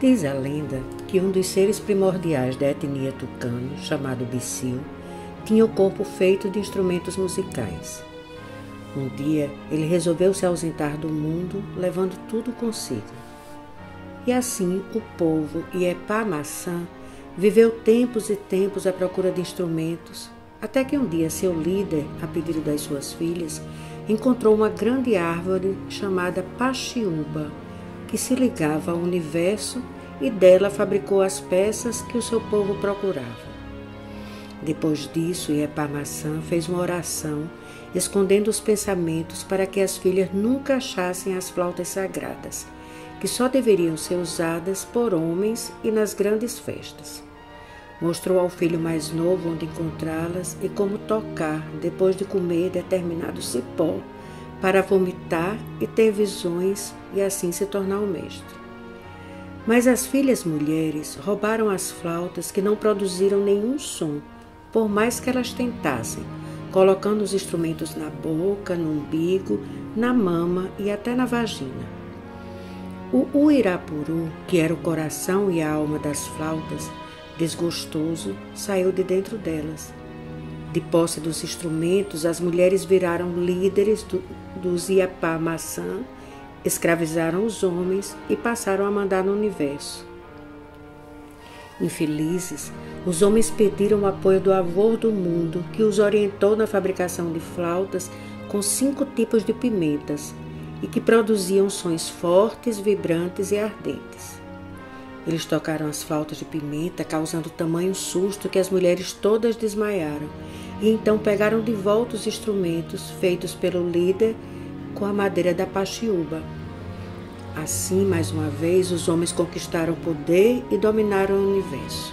Diz a lenda que um dos seres primordiais da etnia tucano, chamado Bicil, tinha o corpo feito de instrumentos musicais. Um dia ele resolveu se ausentar do mundo, levando tudo consigo. E assim o povo Iepá Maçã viveu tempos e tempos à procura de instrumentos, até que um dia seu líder, a pedido das suas filhas, encontrou uma grande árvore chamada Pachiúba, que se ligava ao universo e dela fabricou as peças que o seu povo procurava. Depois disso, Iepá Maçã fez uma oração escondendo os pensamentos para que as filhas nunca achassem as flautas sagradas, que só deveriam ser usadas por homens e nas grandes festas. Mostrou ao filho mais novo onde encontrá-las e como tocar depois de comer determinado cipó, para vomitar e ter visões e assim se tornar o mestre. Mas as filhas mulheres roubaram as flautas que não produziram nenhum som, por mais que elas tentassem, colocando os instrumentos na boca, no umbigo, na mama e até na vagina. O Uirapuru, que era o coração e a alma das flautas, desgostoso, saiu de dentro delas. De posse dos instrumentos, as mulheres viraram líderes do, dos Iapá Maçã, escravizaram os homens e passaram a mandar no universo. Infelizes, os homens pediram o apoio do avô do mundo, que os orientou na fabricação de flautas com cinco tipos de pimentas e que produziam sons fortes, vibrantes e ardentes. Eles tocaram as flautas de pimenta, causando tamanho susto que as mulheres todas desmaiaram, e então pegaram de volta os instrumentos feitos pelo líder com a madeira da pachiúba Assim, mais uma vez, os homens conquistaram o poder e dominaram o universo.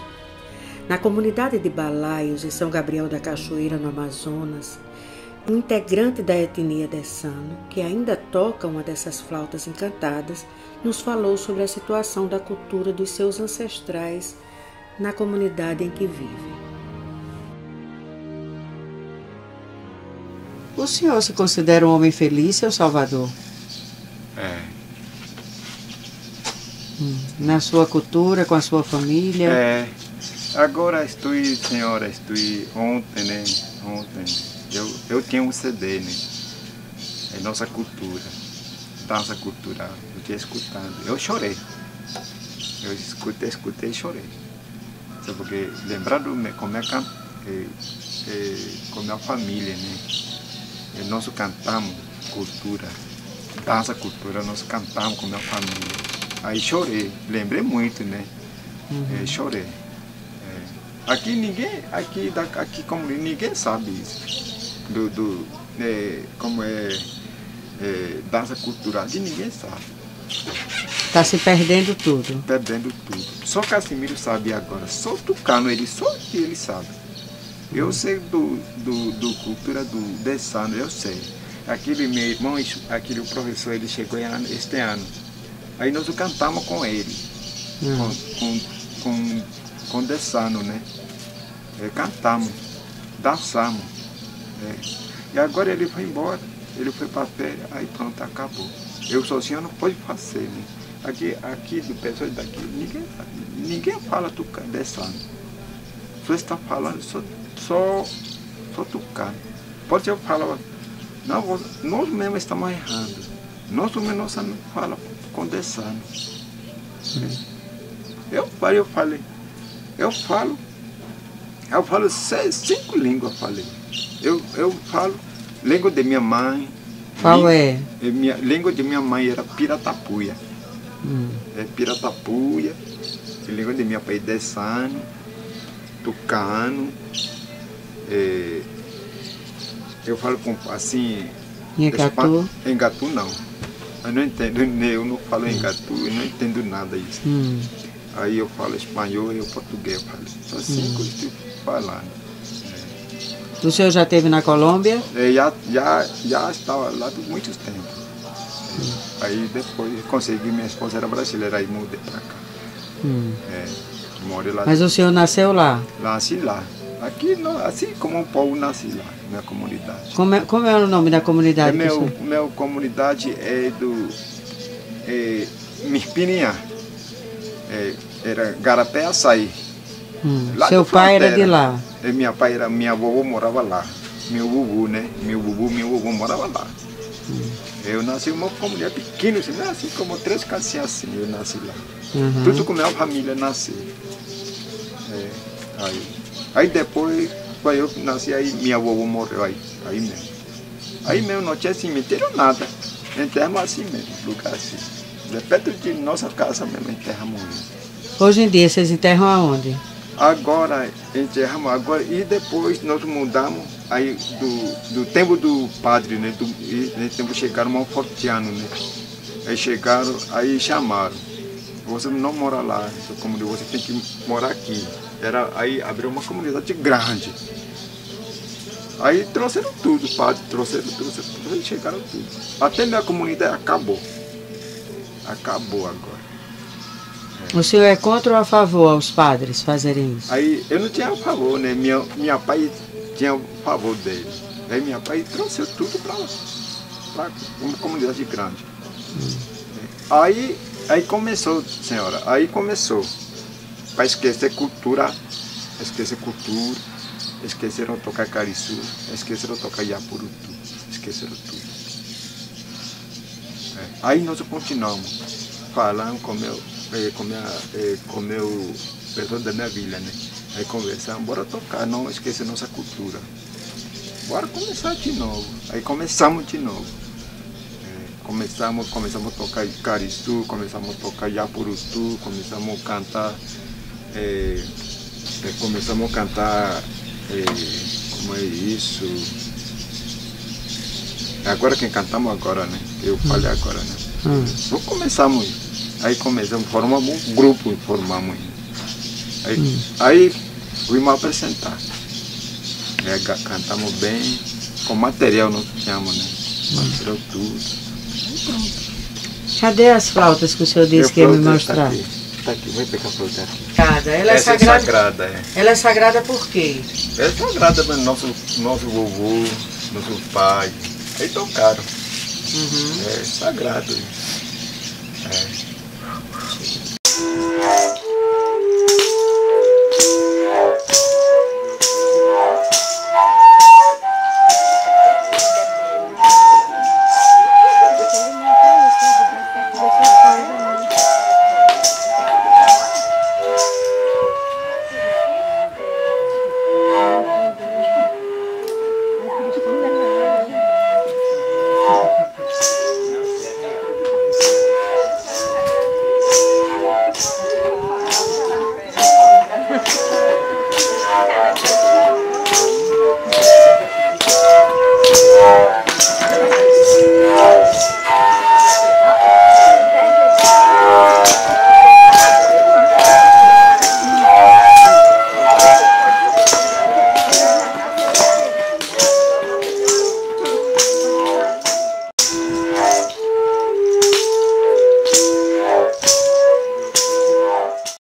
Na comunidade de Balaios, em São Gabriel da Cachoeira, no Amazonas, um integrante da etnia Dessano, que ainda toca uma dessas flautas encantadas, nos falou sobre a situação da cultura dos seus ancestrais na comunidade em que vive. O senhor se considera um homem feliz, seu Salvador? É. Na sua cultura, com a sua família? É. Agora estou, senhora, estou ontem, né? Ontem. Eu, eu tinha um CD, né? É nossa cultura. Dança cultural. Eu tinha escutado. Eu chorei. Eu escutei, escutei e chorei. Sabe porque lembrando com minha, é, é, com minha família, né? E nós cantamos cultura, dança cultura, nós cantamos com minha família. Aí chorei, lembrei muito, né? Uhum. É, chorei. É. Aqui ninguém, aqui, da, aqui como ninguém sabe isso. Do, do é, como é, é, dança cultural, aqui ninguém sabe. Está se perdendo tudo. Perdendo tudo. Só Casimiro sabe agora. Só Tucano, ele só que ele sabe. Eu sei do, do, do cultura do Dessano, eu sei. Aquele meu irmão, aquele professor, ele chegou este ano. Aí nós cantamos com ele, hum. com, com, com, com Dessano, né? É, cantamos, dançamos. É. E agora ele foi embora, ele foi para férias, aí pronto, acabou. Eu sozinho não pode fazer, né? Aqui, aqui do pessoal daqui, ninguém, ninguém fala tucano, Dessano. Só está falando, só, só, só tucano. Pode ser eu falar, não, nós mesmos estamos errando. Nós mesmos não falamos condensando. Eu falei, eu falei, eu falo, eu falo seis, cinco línguas, falei. Eu, eu falo língua de minha mãe. Qual é? minha, língua de minha mãe era piratapuia. Hum. É piratapuia. Língua de minha pai dessano, tucano. É, eu falo com, assim... Engatu? Engatu não. Eu não entendo, eu não falo em gatu, eu não entendo nada disso. Hum. Aí eu falo espanhol e português eu falo. Só assim hum. que eu estou falando. O senhor já esteve na Colômbia? É, já, já, já estava lá há muitos tempos. Hum. Aí depois consegui, minha esposa era brasileira, aí mudei para cá. Hum. É, lá. Mas o senhor nasceu lá? Nasci lá. Aqui, assim como o povo nasce lá, minha comunidade. Como é, como é o nome da comunidade? É meu, meu comunidade é do é, é, era Garapé Açaí. Hum. Seu pai era de lá? E minha pai era, minha avó morava lá. Meu bubu, né? Meu bubu, meu vovô morava lá. Hum. Eu nasci em uma comunidade pequena, assim, nasci como três casinhas assim, eu nasci lá. Uhum. Tudo com minha família nasci. É, aí. Aí depois, quando eu nasci, aí minha vovó morreu aí, aí mesmo. Aí mesmo não tinha cemitério nada. Enterramos assim mesmo, lugar assim. De perto de nossa casa mesmo enterramos. Hoje em dia vocês enterram aonde? Agora enterramos agora e depois nós mudamos aí do, do tempo do padre, né? Do, e, nesse tempo chegaram um fortiano, né? Aí chegaram, aí chamaram. Você não mora lá, como você tem que morar aqui. Era, aí abriu uma comunidade grande. Aí trouxeram tudo, padre, trouxeram, trouxeram, trouxeram, chegaram tudo. Até minha comunidade acabou. Acabou agora. É. O senhor é contra ou a favor aos padres fazerem isso? Aí eu não tinha a favor, né? Minha, minha pai tinha o favor dele. Aí minha pai trouxe tudo para para uma comunidade grande. Hum. Aí, aí começou, senhora, aí começou. Para esquecer cultura, esquecer cultura, esqueceram tocar cariçu, esqueceram tocar iapurutu, esqueceram tudo. É. Aí nós continuamos falando com meu, eh, com minha, eh, com meu pessoal da minha vila, né? Aí conversamos, bora tocar, não esquecer nossa cultura. Bora começar de novo. Aí começamos de novo. Começamos, começamos a tocar cariçu, começamos a tocar iapurutu, começamos a cantar. É, é, começamos a cantar é, como é isso? É agora quem cantamos agora, né? Eu falei hum. agora, né? Hum. Vamos começamos. Aí começamos, formamos um grupo, formamos. Aí, hum. aí fui apresentar. É, cantamos bem, com material nós tínhamos, né? Hum. Material tudo. Cadê as flautas que o senhor disse que ia me mostrar? Tá aqui. Tá aqui, vem pegar a daqui. Ela é Essa sagrada. é sagrada, é. Ela é sagrada por quê? É sagrada para nosso, nosso vovô, nosso pai. Aí tocaram. Uhum. É sagrado. É.